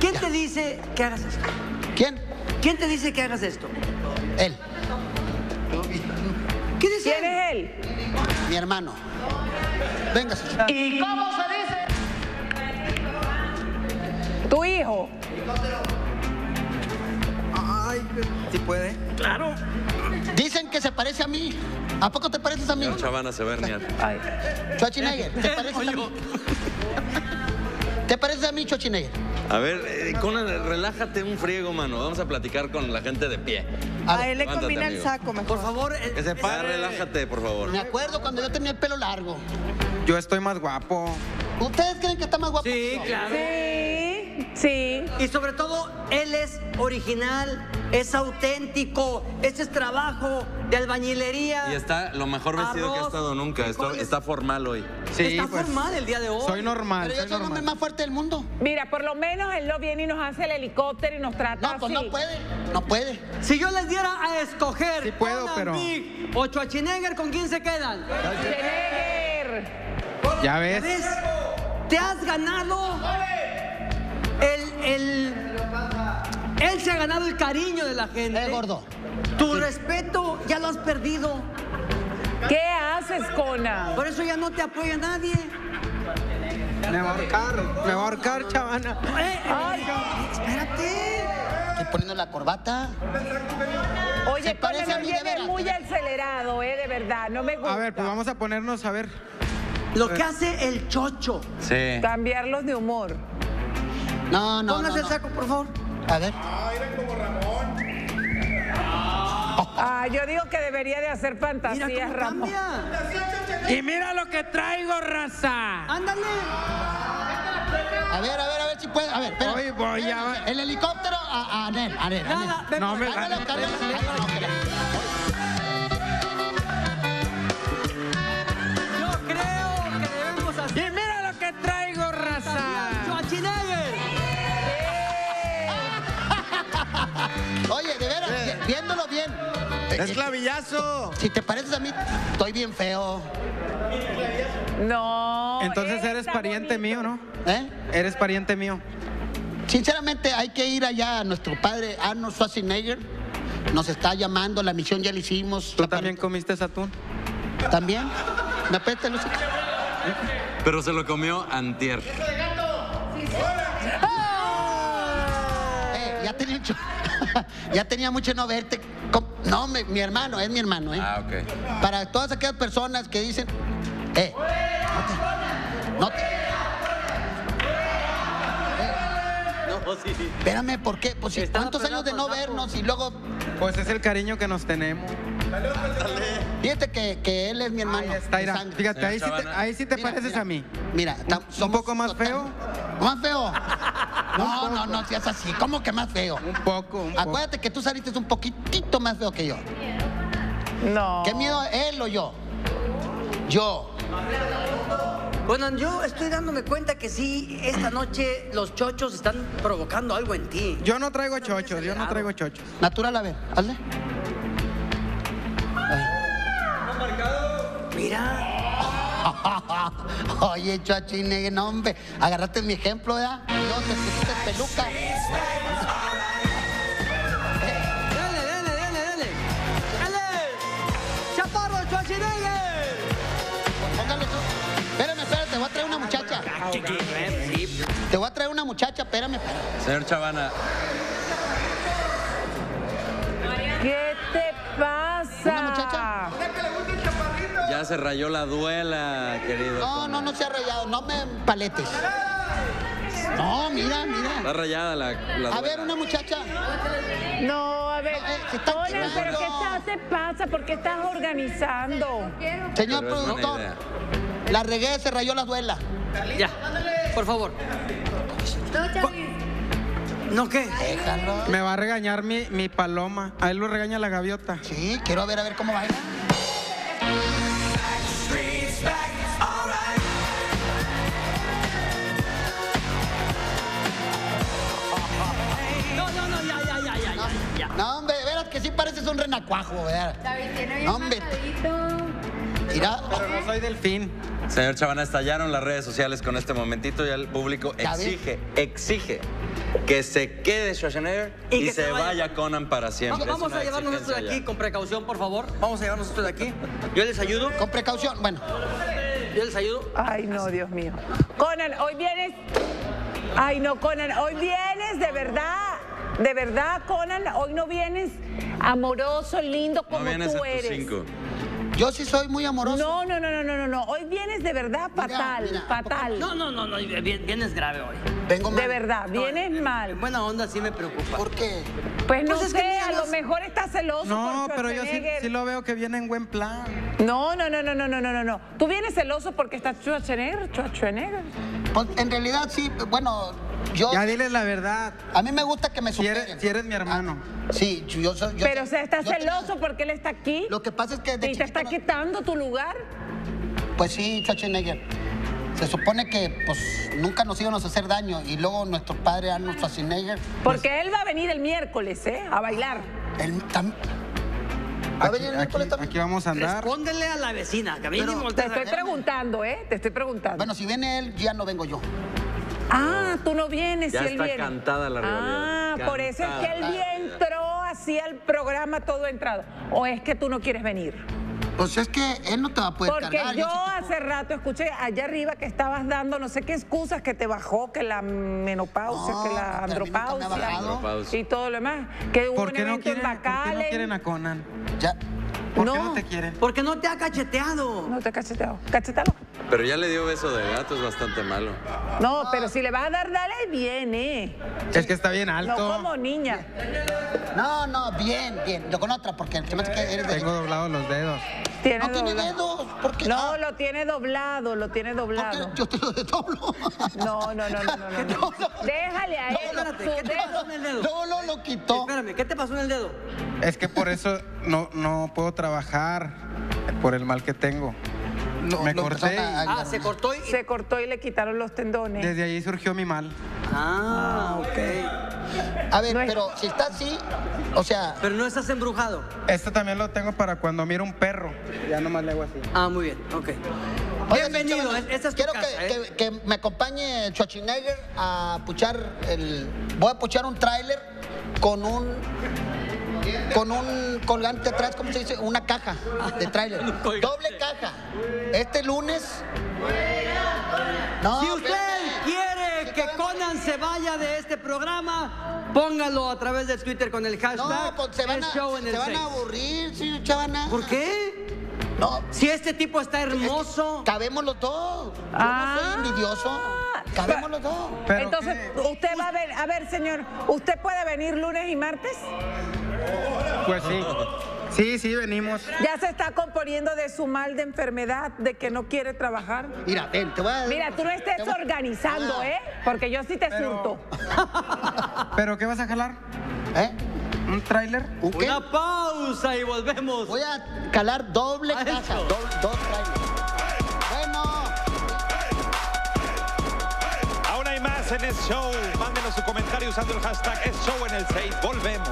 ¿quién te dice que hagas esto? ¿Quién? ¿Quién te dice que hagas esto? Él, ¿Qué dice? ¿Quién es él? mi hermano. Venga, ¿Y cómo se dice? Tu hijo. ¿Sí puede? Claro. Dicen que se parece a mí. ¿A poco te pareces a mí? Chavana se va a herniar. Ay. Schwarzenegger, ¿te pareces a mí? ¿Te pareces a mí, Schwarzenegger? A ver, eh, Conan, relájate un friego, mano. Vamos a platicar con la gente de pie. A él le combina el saco mejor. Por favor, eh, Que se Ya, pare. relájate, por favor. me acuerdo cuando yo tenía el pelo largo. Yo estoy más guapo. ¿Ustedes creen que está más guapo? sí, que yo? claro. Sí, sí. Y sobre todo, él es original, es auténtico, este es trabajo de albañilería. Y está lo mejor vestido que ha estado nunca. Está, formal hoy. Sí, Está pues, formal el día de hoy. Soy normal, Pero yo soy soy el hombre más fuerte del mundo. Mira, por lo menos él no viene y nos hace el helicóptero y nos trata No, pues así. no puede, no puede. Si yo les diera a escoger Sí puedo, Conan pero- Big o Schwarzenegger, ¿con quién se quedan? Schwarzenegger. Ya ¿Ya ves. Te has ganado el... Él se ha ganado el cariño de la gente. Eh, gordo. Tu respeto ya lo has perdido. ¿Qué haces, Conan? Por eso ya no te apoya nadie. Me va a ahorcar. Me va a ahorcar, chavana. Eh, Ay. espérate. Estoy poniendo la corbata. Oye, Se parece a veras, muy acelerado, ¿eh? De verdad, no me gusta. A ver, pues vamos a ponernos a ver. Lo que hace el chocho. Sí. Cambiarlos de humor. No, no, Póngase no, el saco, por favor. A ver. Ah, yo digo que debería de hacer Mira fantasías, cómo Ramón. cambia. Y mira lo que traigo, raza. Ándale. A ver, a ver, a ver si puede. A ver, espera. Voy, voy, ya va. El helicóptero a, a Anel, a Anel, a Anel. Nada, No, me- viéndolo bien. Es clavillazo. Si te pareces a mí, estoy bien feo. No. Entonces eres pariente bonito. mío, ¿no? ¿Eh? Eres pariente mío. Sinceramente, hay que ir allá a nuestro padre Arnold Schwarzenegger. Nos está llamando, la misión ya la hicimos. ¿Tú La también comiste atún? ¿También? ¿Me hocico? Pero se lo comió antier. Eh, ya tenía mucho, ya tenía mucho no verte. No, mi hermano, es mi hermano, ¿eh? Ah, ok. Para todas aquellas personas que dicen, eh, no te, no te- No, sí. espérame, ¿por qué? Pues si cuántos años de no vernos y luego, Pues es el cariño que nos tenemos. fíjate que, que él es mi hermano. Ahí está, de mira. sangre. Fíjate, ahí sí te, ahí sí te Mira, pareces mira. a mí. Mira, tam- un somos poco más total- feo? ¿Más feo? No, no, no seas así. ¿Cómo que más feo? Un poco, un poco. Acuérdate que tú saliste un poquitito más feo que yo. No. ¿Qué miedo, él o yo? Yo. Bueno, yo estoy dándome cuenta que sí, esta noche los chochos están provocando algo en ti. Yo no traigo chochos, yo no traigo chochos. Natural, a ver, hazle. Mira. Oye, chachine, no, hombre. Agarraste mi ejemplo, ¿ya? No, te pusiste peluca. Dale, dale, dale, dale. Dale. Chaparro Schwarzenegger. Póngale tú. Espérame, espérame, te voy a traer una muchacha. Te voy a traer una muchacha, espérame, espérame. Señor Chavana, ¿Qué te pasa? ¿Una muchacha? Ya se rayó la duela, querido. No, no, no se ha rayado, no me paletes. No, mira, Está mira. rayada la, la A duela. ver, una muchacha. No, a ver. No, eh, se están pero. ¿qué ta- te pasa? ¿Por qué estás organizando? Señor Pero productor, la regué, se rayó la duela. Ya. Por favor. ¿No qué? Déjalo. Me va a regañar mi, mi paloma. A él lo regaña la gaviota. Sí, quiero ver a ver cómo baila. Pareces un renacuajo, ¿verdad? No, hombre. Mira, Pero no soy delfín. Señor Chavana, estallaron las redes sociales con este momentito y el público exige, exige que se quede Schwarzenegger Y y, que se se vaya. vaya Conan para siempre. Vamos, vamos Es a llevarnos esto de aquí ya. con precaución, por favor. Vamos a llevarnos esto de aquí. Yo les ayudo. Con precaución. Bueno, Yo les ayudo. Ay, no, Dios mío. Conan, hoy vienes. Ay, no, Conan, hoy vienes de verdad. De verdad, Conan, hoy no vienes amoroso, lindo No como vienes tú tus eres. cinco. yo sí soy muy amoroso. No, no, no, no, no, no, no. Hoy vienes de verdad fatal, mira, fatal. No, no, no, no. Vienes grave hoy. Vengo mal. De verdad, vienes eh, mal. En buena onda sí me preocupa. ¿Por qué? Pues, pues no sé, a lo mejor está celoso. No, pero yo sí, lo veo que viene en buen plan. No, no, no, no, no, no, no, no. Tú vienes celoso porque está Schwarzenegger, Schwarzenegger. Pues en realidad sí, bueno, yo... Ya diles la verdad. A mí me gusta que me superen. Si eres, mi hermano. Ah, sí, yo soy... Pero o sea, estás celoso porque él está aquí. Lo que pasa es que... Y te está quitando tu lugar. Pues sí, Schwarzenegger. Se supone que pues nunca nos íbamos a hacer daño y luego nuestro padre Arnold Schwarzenegger. Porque él va a venir el miércoles, ¿eh? A bailar. Tam- ¿Va a Aquí, venir el aquí- miércoles también? aquí vamos a andar. Respóndele a la vecina, que a mí Pero- Te estoy preguntando, ¿eh? Te estoy preguntando. Bueno, si viene él, ya no vengo yo. ah, tú no vienes Ya si él está viene. cantada la Ah, rivalidad. por eso es que él ya entró así al programa todo entrado. ¿O es que tú no quieres venir? Pues es que él no te va a poder Porque cargar. yo sí hace rato escuché allá arriba que estabas dando no sé qué excusas que te bajó, que la menopausia, No, que la ha andropausia y todo lo demás. Que hubo ¿Por un qué, no evento quieren, en ¿Por qué no quieren a Conan? Ya. ¿Por qué No. te quieren? Porque no te ha cacheteado. No te cacheteo. Cachetalo. Pero ya le dio beso de gato, es bastante malo. No, pero si le vas a dar, dale bien, ¿eh? Es que está bien No alto. como niña. No, no, bien, bien. Yo con otra, porque me hace que eres de. Tengo doblados los dedos. Tiene No tiene dedos. ¿Por qué? No, Ah, lo tiene doblado, lo tiene ¿por qué? doblado. Yo te lo desdoblo. No, no, no, no, no, no, no. Déjale a él espérate, su ¿qué te pasó en el dedo? No, no, lo quitó. Espérame, ¿qué te pasó en el dedo? Es que por eso no, no puedo trabajar por el mal que tengo. Lo- Me lo corté a- Ah, se cortó y... Se cortó y le quitaron los tendones. Desde ahí surgió mi mal. Ah, ok. A ver, No es- pero si está así, o sea, Pero no estás embrujado. Esto también lo tengo para cuando miro un perro. Ya nomás le hago así. Ah, muy bien, ok. Oye, Bienvenido, chavales, esta es tu Quiero casa, que, ¿eh? que- que me acompañe Schwarzenegger a puchar el. Voy a puchar un tráiler con un. Con un colgante atrás, ¿cómo se dice? Una caja de tráiler. Doble caja. Este lunes. No, Si usted quiere que Conan se vaya de este programa, póngalo a través de Twitter con el hashtag No, pues se van a, show en se el van 6. a aburrir, sí, chavana. ¿Por qué? No, Si este tipo está hermoso. cabemos los dos. Yo Ah. no soy envidioso. Cabemos los dos. ¿Pero Entonces, qué? usted va a ver, a ver, señor, ¿usted puede venir lunes y martes? Pues sí. Sí, sí, venimos. Ya se está componiendo de su mal de enfermedad, de que no quiere trabajar. Mira, ven, te voy a. Mira, tú no estés voy- organizando, Ah. ¿eh? Porque yo sí te Pero- surto. ¿Pero qué vas a jalar? ¿Eh? ¿Un tráiler? ¿Un qué? Una pausa y volvemos. Voy a calar doble A caja, eso. doble, dos trailers. Bueno, Aún hay más en el show. Mándenos su comentario usando el hashtag es show en el 6. Volvemos.